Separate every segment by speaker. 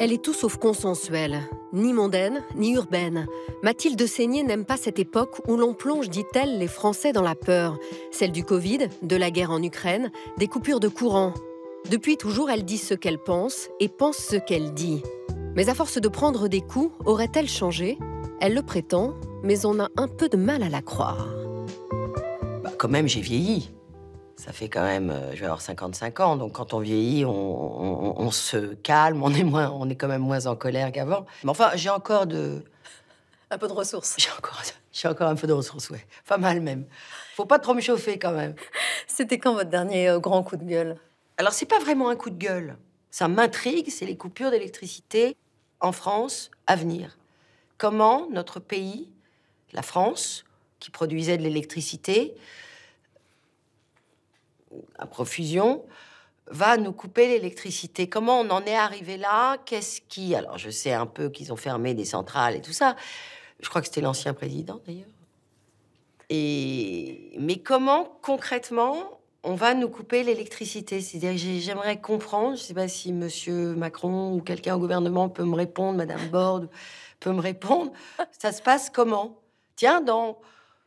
Speaker 1: Elle est tout sauf consensuelle, ni mondaine, ni urbaine. Mathilde Seigné n'aime pas cette époque où l'on plonge, dit-elle, les Français dans la peur. Celle du Covid, de la guerre en Ukraine, des coupures de courant. Depuis toujours, elle dit ce qu'elle pense et pense ce qu'elle dit. Mais à force de prendre des coups, aurait-elle changé? Elle le prétend, mais on a un peu de mal à la croire.
Speaker 2: Bah, quand même, j'ai vieilli. Ça fait quand même, euh, je vais avoir 55 ans, donc quand on vieillit, on, se calme, on est, moins, on est quand même moins en colère qu'avant. Mais enfin, j'ai encore de...
Speaker 1: Un peu de ressources.
Speaker 2: J'ai encore, j'ai encore un peu de ressources, ouais. Pas mal même. Faut pas trop me chauffer quand même.
Speaker 1: C'était quand votre dernier euh, grand coup de gueule?
Speaker 2: Alors, c'est pas vraiment un coup de gueule. Ça m'intrigue, c'est les coupures d'électricité en France à venir. Comment notre pays, la France, qui produisait de l'électricité, à profusion, va nous couper l'électricité. Comment on en est arrivé là? Qu'est-ce qui Alors, je sais un peu qu'ils ont fermé des centrales et tout ça. Je crois que c'était l'ancien président d'ailleurs. Et mais comment concrètement on va nous couper l'électricité? C'est-à-dire, j'aimerais comprendre. Je ne sais pas si Monsieur Macron ou quelqu'un au gouvernement peut me répondre, Madame Borde peut me répondre. Ça se passe comment? Tiens, dans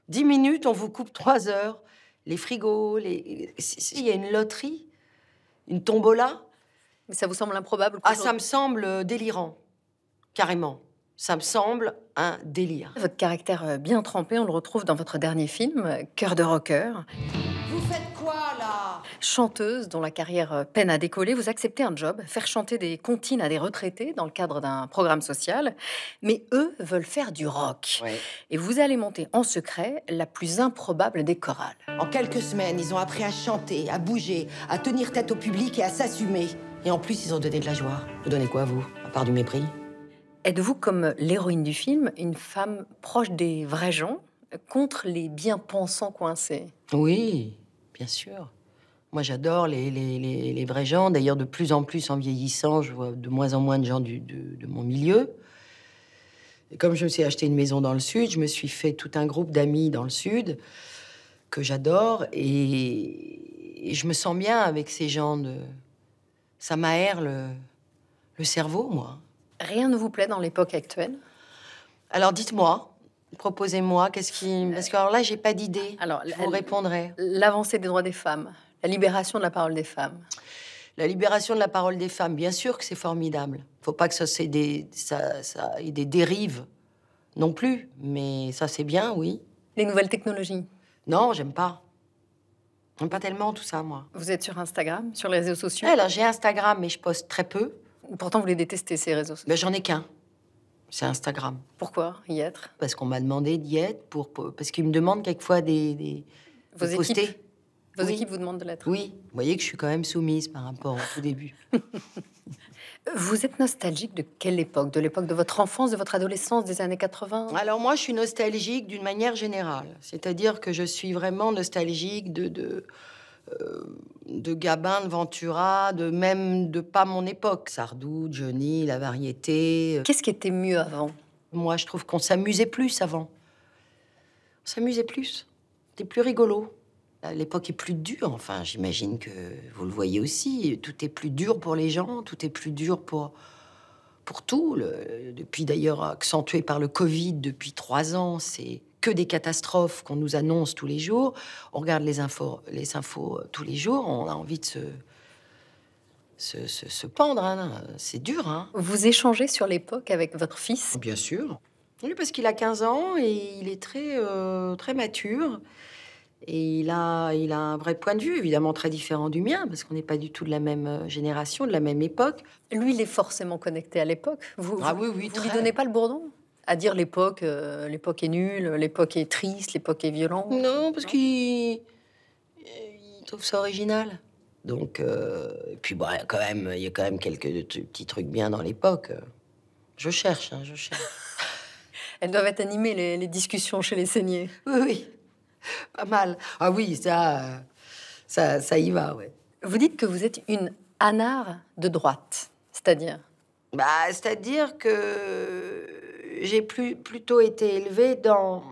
Speaker 2: dix minutes, on vous coupe trois heures les frigos, les... il y a une loterie, une tombola.
Speaker 1: Mais ça vous semble improbable
Speaker 2: Ah, ça me semble délirant, carrément. Ça me semble un délire.
Speaker 1: Votre caractère euh, bien trempé, on le retrouve dans votre dernier film, Cœur de rocker.
Speaker 2: Vous faites
Speaker 1: Chanteuse dont la carrière euh, peine à décoller, vous acceptez un job, faire chanter des comptines à des retraités dans le cadre d'un programme social, mais eux veulent faire du rock. Et vous allez monter en secret la plus improbable des chorales.
Speaker 2: En quelques semaines, ils ont appris à chanter, à bouger, à tenir tête au public et à s'assumer. Et en plus, ils ont donné de la joie. Vous donnez quoi, vous À part du mépris?
Speaker 1: Êtes-vous, comme l'héroïne du film, une femme proche des vrais gens contre les bien-pensants coincés?
Speaker 2: Oui, bien sûr. Moi, j'adore les, les, vrais gens. D'ailleurs, de plus en plus en vieillissant, je vois de moins en moins de gens du, de, mon milieu. Et comme je me suis acheté une maison dans le sud, je me suis fait tout un groupe d'amis dans le sud que j'adore et, je me sens bien avec ces gens. De... Ça m'aère le, le cerveau, moi.
Speaker 1: Rien ne vous plaît dans l'époque actuelle?
Speaker 2: Alors, dites-moi. Proposez-moi, qu'est-ce qui. Parce que alors là, j'ai pas d'idée. Alors, je vous répondrai.
Speaker 1: L'avancée des droits des femmes, la libération de la parole des femmes.
Speaker 2: La libération de la parole des femmes, bien sûr que c'est formidable. Faut pas que ça, c'est des, ça, ça ait des dérives non plus, mais ça c'est bien, oui.
Speaker 1: Les nouvelles technologies
Speaker 2: Non, j'aime pas. J'aime pas tellement tout ça, moi.
Speaker 1: Vous êtes sur Instagram, sur les réseaux sociaux?
Speaker 2: Alors j'ai Instagram, mais je poste très peu.
Speaker 1: Pourtant, vous les détestez, ces réseaux sociaux?
Speaker 2: Ben, j'en ai qu'un. C'est Instagram.
Speaker 1: Pourquoi y être?
Speaker 2: Parce qu'on m'a demandé d'y être, pour, parce qu'ils me demandent quelquefois des, des
Speaker 1: Vos équipes? Vos équipes vous demandent de l'être
Speaker 2: Oui. Vous voyez que je suis quand même soumise par rapport au tout début.
Speaker 1: Vous êtes nostalgique de quelle époque? De l'époque de votre enfance, de votre adolescence, des années 80
Speaker 2: Alors moi, je suis nostalgique d'une manière générale. C'est-à-dire que je suis vraiment nostalgique de, de, euh, de Gabin, de Ventura, de même de pas mon époque. Sardou, Johnny, la variété.
Speaker 1: Euh. Qu'est-ce qui était mieux avant?
Speaker 2: Moi, je trouve qu'on s'amusait plus avant. On s'amusait plus. C'était plus rigolo. L'époque est plus dure, enfin, j'imagine que vous le voyez aussi. Tout est plus dur pour les gens, tout est plus dur pour, pour tout. depuis d'ailleurs accentué par le Covid depuis trois ans, c'est que des catastrophes qu'on nous annonce tous les jours. On regarde les infos, les infos euh, tous les jours. On a envie de se, se, se, pendre. Hein. C'est dur. Hein.
Speaker 1: Vous échangez sur l'époque avec votre fils?
Speaker 2: Bien sûr. Oui, parce qu'il a 15 ans et il est très, euh, très mature. Et il a, il a un vrai point de vue, évidemment très différent du mien, parce qu'on n'est pas du tout de la même euh, génération, de la même époque.
Speaker 1: Lui, il est forcément connecté à l'époque. Vous,
Speaker 2: ah oui, oui,
Speaker 1: vous lui donnez pas le bourdon à dire l'époque, euh, l'époque est nulle, l'époque est triste, l'époque est violente?
Speaker 2: Non, parce qu'il trouve ça original. Donc, euh, et puis bah, quand même, il y a quand même quelques petits trucs bien dans l'époque. Je cherche, hein, je cherche.
Speaker 1: Elles doivent être animées les, discussions chez les saignées.
Speaker 2: Oui, oui, pas mal. Ah oui, ça, ça, ça y va, ouais.
Speaker 1: Vous dites que vous êtes une anard de droite, c'est-à-dire
Speaker 2: Bah, c'est-à-dire que j'ai plutôt été élevée dans,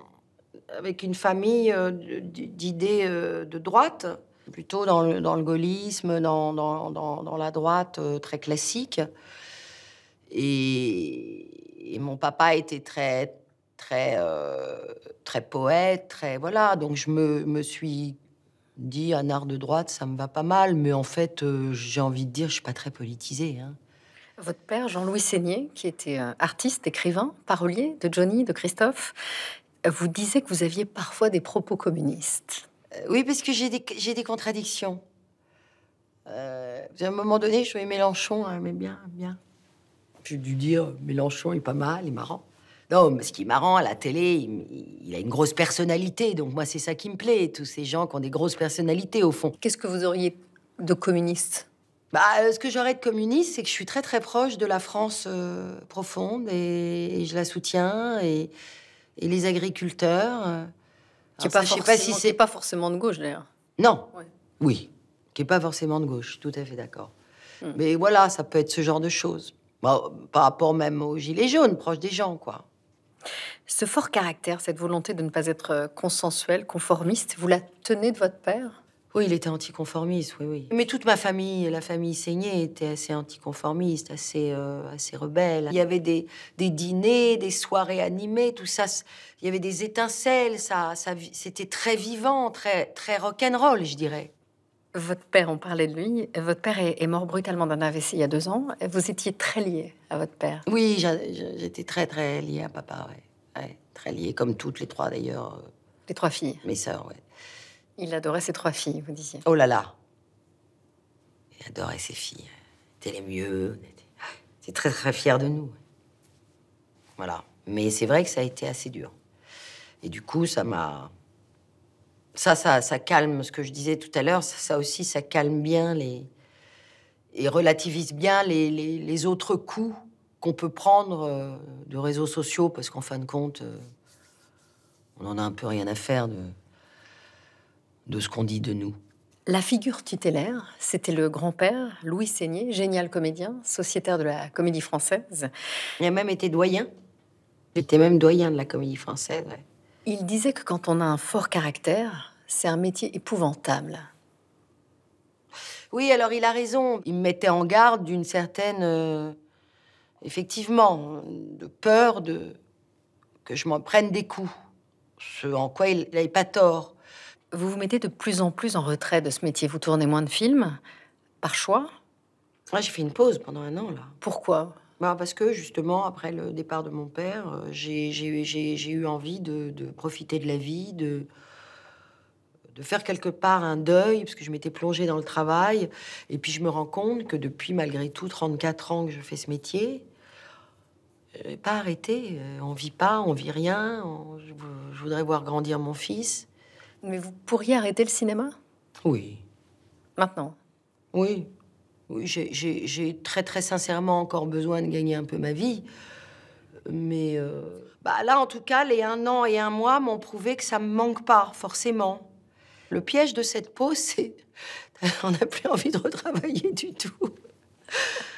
Speaker 2: avec une famille euh, d'idées euh, de droite, plutôt dans le, dans le gaullisme, dans, dans, dans, la droite euh, très classique. Et, et mon papa était très, très, euh, très poète, très voilà. Donc je me, me suis dit un art de droite, ça me va pas mal, mais en fait, euh, j'ai envie de dire, je suis pas très politisée. hein.
Speaker 1: Votre père, Jean-Louis Seigné, qui était euh, artiste, écrivain, parolier de Johnny, de Christophe, vous disait que vous aviez parfois des propos communistes.
Speaker 2: Euh, oui, parce que j'ai des, j'ai des contradictions. Euh, à un moment donné, je voyais Mélenchon, hein, mais bien, bien. J'ai dû dire, Mélenchon est pas mal, il est marrant. Non, mais ce qui est marrant à la télé, il, il a une grosse personnalité, donc moi c'est ça qui me plaît, tous ces gens qui ont des grosses personnalités au fond.
Speaker 1: Qu'est-ce que vous auriez de communiste?
Speaker 2: Bah, euh, ce que j'aurais de communiste, c'est que je suis très très proche de la France euh, profonde et, et je la soutiens et, et les agriculteurs. euh.
Speaker 1: Qui est
Speaker 2: Alors
Speaker 1: pas,
Speaker 2: si
Speaker 1: pas forcément de gauche, d'ailleurs.
Speaker 2: non,
Speaker 1: Ouais.
Speaker 2: oui, qui est pas forcément de gauche, tout à fait d'accord.
Speaker 1: Hmm.
Speaker 2: Mais voilà, ça peut être ce genre de choses. Bon, par rapport même aux gilets jaunes, proche des gens, quoi.
Speaker 1: Ce fort caractère, cette volonté de ne pas être euh, consensuel, conformiste, vous la tenez de votre père?
Speaker 2: Oui, il était anticonformiste, oui, oui. Mais toute ma famille, la famille Seigné, était assez anticonformiste, assez, euh, assez rebelle. Il y avait des, des dîners, des soirées animées, tout ça. Il y avait des étincelles, ça, ça, c'était très vivant, très, très rock'n'roll, je dirais.
Speaker 1: Votre père, on parlait de lui. Votre père est, mort brutalement d'un AVC il y a deux ans. Vous étiez très lié à votre père.
Speaker 2: Oui, j'étais très, très liée à papa, ouais. Ouais, très liée, comme toutes les trois d'ailleurs, euh,
Speaker 1: Les trois filles.
Speaker 2: mes sœurs, ouais.
Speaker 1: Il adorait ses trois filles, vous disiez.
Speaker 2: Oh là là. Il adorait ses filles. C'était les mieux. on était- C'est très très fier de nous. Voilà. Mais c'est vrai que ça a été assez dur. Et du coup, ça m'a. Ça, ça, ça calme ce que je disais tout à l'heure. Ça, ça aussi, ça calme bien les. Et relativise bien les, les- les autres coups qu'on peut prendre euh, de réseaux sociaux, parce qu'en fin de compte, euh, on en a un peu rien à faire de, de ce qu'on dit de nous.
Speaker 1: La figure tutélaire, c'était le grand-père, Louis Seigné, génial comédien, sociétaire de la comédie française.
Speaker 2: Il a même été doyen. J'étais même doyen de la comédie française. ouais.
Speaker 1: Il disait que quand on a un fort caractère, c'est un métier épouvantable.
Speaker 2: Oui, alors il a raison. Il me mettait en garde d'une certaine, euh, effectivement, de peur de que je m'en prenne des coups. Ce en quoi il n'avait pas tort.
Speaker 1: Vous vous mettez de plus en plus en retrait de ce métier. Vous tournez moins de films, par choix?
Speaker 2: Moi, j'ai fait une pause pendant un an là.
Speaker 1: Pourquoi?
Speaker 2: Bah, parce que justement, après le départ de mon père, euh, j'ai- eu envie de, de profiter de la vie, de, de faire quelque part un deuil, parce que je m'étais plongée dans le travail. Et puis je me rends compte que depuis, malgré tout, 34 ans que je fais ce métier, je n'ai pas arrêté. Euh, On vit pas, on vit rien. on- je, je voudrais voir grandir mon fils.
Speaker 1: Mais vous pourriez arrêter le cinéma?
Speaker 2: Oui,
Speaker 1: maintenant?
Speaker 2: Oui. J'ai très très sincèrement encore besoin de gagner un peu ma vie. Mais euh, bah là, en tout cas, les un an et un mois m'ont prouvé que ça me manque pas, forcément. Le piège de cette pause, c'est on n'a plus envie de retravailler du tout.